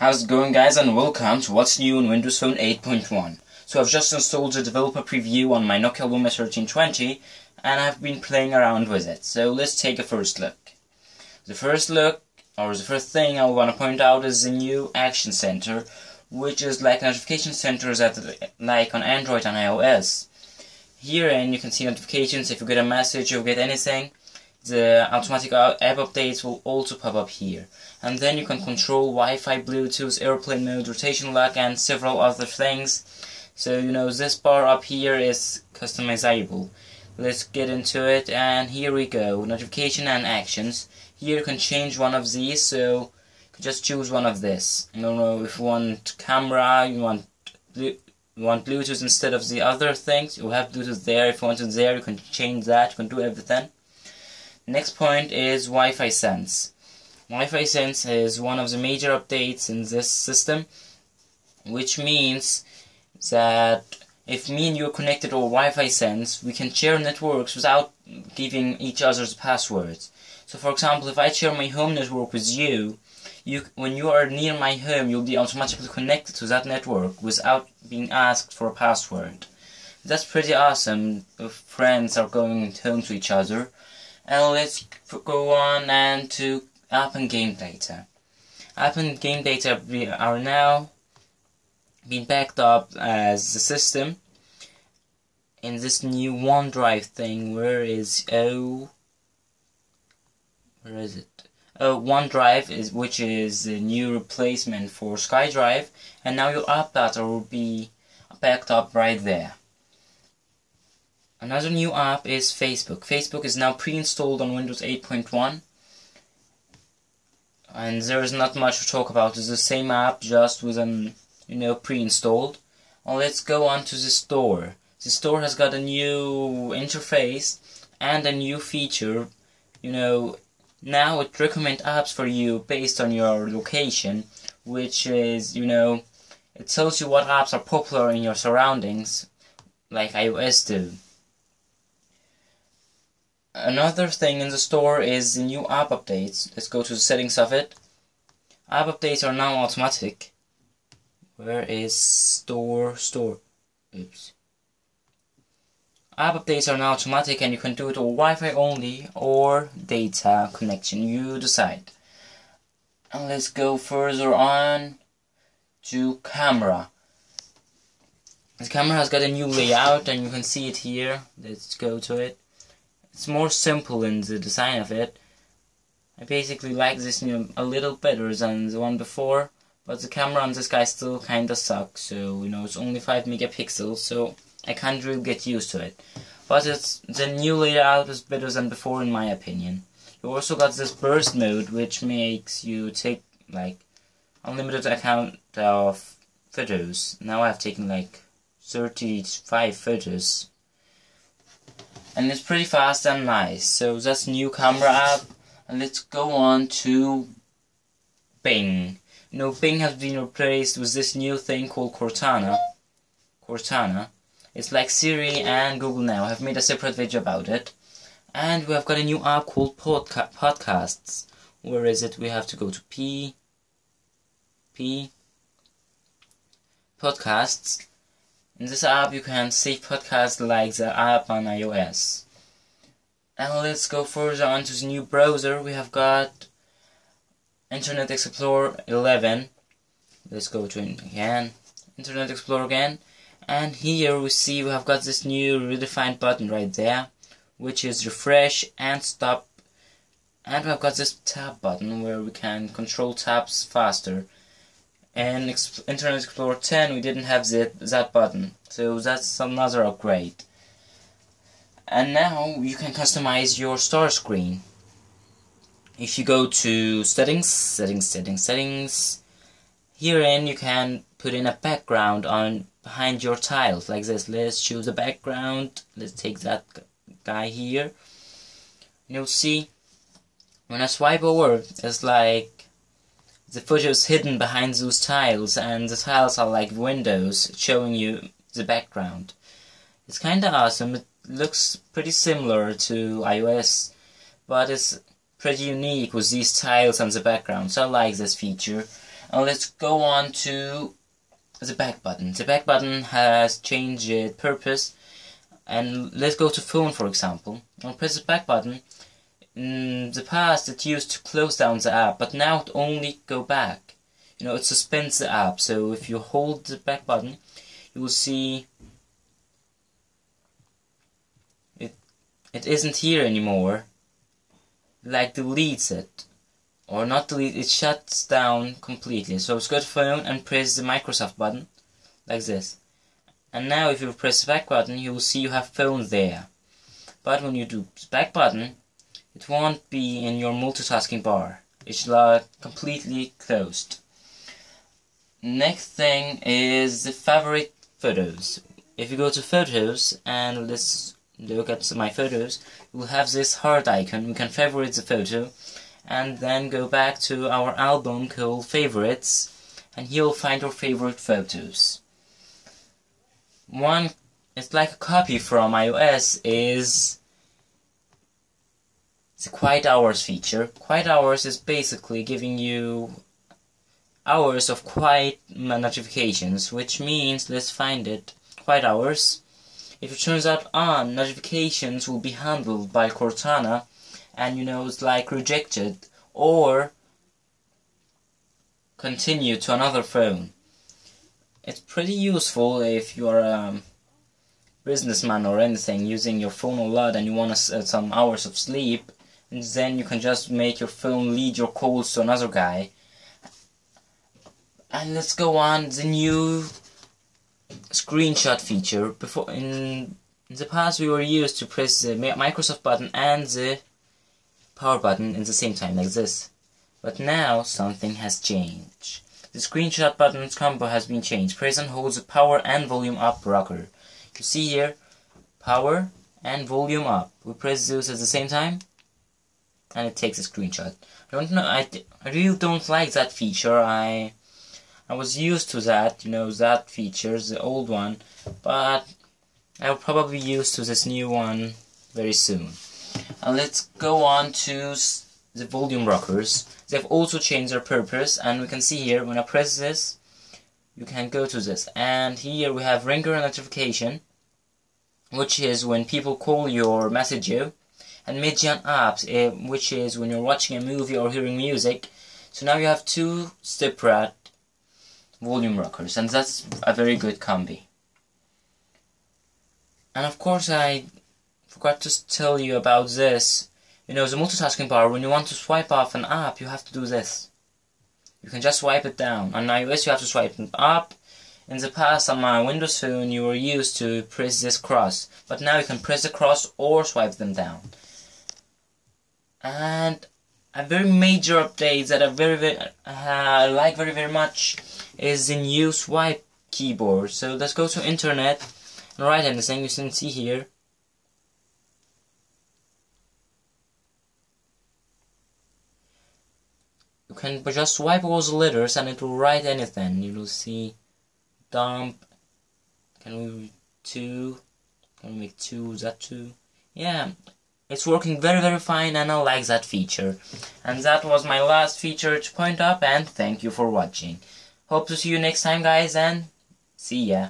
How's it going guys and welcome to what's new on Windows Phone 8.1. So I've just installed the developer preview on my Nokia Lumia 1320 and I've been playing around with it. So let's take a first look. The first look, or the first thing I want to point out is the new Action Center, which is like notification centers that like on Android and iOS. Here and you can see notifications if you get a message or get anything the automatic app updates will also pop up here. And then you can control Wi-Fi, Bluetooth, airplane mode, rotation lock, and several other things. So, you know, this bar up here is customizable. Let's get into it, and here we go. Notification and actions. Here you can change one of these, so just choose one of this. I don't know if you want camera, you want you want Bluetooth instead of the other things. You have Bluetooth there. If you want it there, you can change that. You can do everything. Next point is Wi-Fi Sense. Wi-Fi Sense is one of the major updates in this system, which means that if me and you are connected over Wi-Fi Sense, we can share networks without giving each other's passwords. So for example, if I share my home network with you, you when you are near my home, you'll be automatically connected to that network without being asked for a password. That's pretty awesome if friends are going home to each other and let's go on and to app and game data. App and game data are now being backed up as the system in this new OneDrive thing. Where is oh? Where is it? Oh, OneDrive is which is the new replacement for SkyDrive, and now your app data will be backed up right there. Another new app is Facebook. Facebook is now pre-installed on Windows 8.1 and there is not much to talk about. It's the same app just with an you know pre-installed. Well, let's go on to the store. The store has got a new interface and a new feature. You know, now it recommends apps for you based on your location, which is you know, it tells you what apps are popular in your surroundings, like iOS do. Another thing in the store is the new app updates. Let's go to the settings of it. App updates are now automatic. Where is store store? Oops. App updates are now automatic and you can do it over Wi-Fi only or data connection. You decide. And let's go further on to camera. The camera has got a new layout and you can see it here. Let's go to it. It's more simple in the design of it. I basically like this new a little better than the one before, but the camera on this guy still kinda sucks, so you know it's only 5 megapixels, so I can't really get used to it. But it's the new layout is better than before in my opinion. You also got this burst mode which makes you take like unlimited account of photos. Now I've taken like 35 photos and it's pretty fast and nice. So that's new camera app, and let's go on to Bing. You know, Bing has been replaced with this new thing called Cortana. Cortana. It's like Siri and Google now. I've made a separate video about it. And we have got a new app called Podca Podcasts. Where is it? We have to go to P. P. Podcasts. In this app you can save podcasts like the app on iOS. And let's go further on to the new browser. We have got Internet Explorer 11. Let's go to it again. Internet Explorer again. And here we see we have got this new redefined button right there, which is refresh and stop. And we've got this tab button where we can control tabs faster and Internet Explorer 10 we didn't have that, that button. So that's another upgrade. And now you can customize your start screen. If you go to settings settings settings settings herein you can put in a background on behind your tiles like this. Let's choose a background. Let's take that guy here. You'll see when I swipe over it's like the photo is hidden behind those tiles and the tiles are like windows showing you the background. It's kinda awesome, it looks pretty similar to iOS, but it's pretty unique with these tiles and the background, so I like this feature. Now let's go on to the back button. The back button has changed its purpose and let's go to phone for example. I'll press the back button. In the past it used to close down the app but now it only go back. You know it suspends the app so if you hold the back button you will see it it isn't here anymore. Like deletes it. Or not delete it shuts down completely. So let's go to phone and press the Microsoft button like this. And now if you press the back button you will see you have phone there. But when you do the back button it won't be in your multitasking bar. It's like completely closed. Next thing is the favorite photos. If you go to photos and let's look at my photos we'll have this heart icon. We can favorite the photo and then go back to our album called favorites and you'll find your favorite photos. One it's like a copy from iOS is the quiet hours feature. Quiet hours is basically giving you hours of quiet notifications which means let's find it quiet hours. If it turns out on, notifications will be handled by Cortana and you know it's like rejected or continue to another phone. It's pretty useful if you're a businessman or anything using your phone a lot and you want uh, some hours of sleep and then you can just make your phone lead your calls to another guy. And let's go on the new screenshot feature. Before in, the past, we were used to press the Microsoft button and the power button at the same time, like this. But now something has changed. The screenshot button's combo has been changed. Press and hold the power and volume up rocker. You see here, power and volume up. We press those at the same time, and it takes a screenshot. I don't know. I, I really don't like that feature. I I was used to that, you know, that feature, the old one, but I'll probably used to this new one very soon. And let's go on to the volume rockers. They've also changed their purpose, and we can see here, when I press this, you can go to this. And here we have ringer notification, which is when people call you or message you, and Midjan apps, uh, which is when you're watching a movie or hearing music. So now you have two separate volume rockers and that's a very good combi. And of course I forgot to tell you about this. You know, the multitasking bar, when you want to swipe off an app, you have to do this. You can just swipe it down. On iOS, you have to swipe it up. In the past, on my Windows phone, you were used to press this cross. But now you can press the cross or swipe them down. And a very major update that I very, very uh, like very, very much is the new swipe keyboard. So let's go to internet and write anything you can see here. You can just swipe all the letters and it will write anything. You will see dump. Can we two? Can we make two? Is that two? Yeah, it's working very very fine and I like that feature. And that was my last feature to point up and thank you for watching. Hope to see you next time guys and see ya.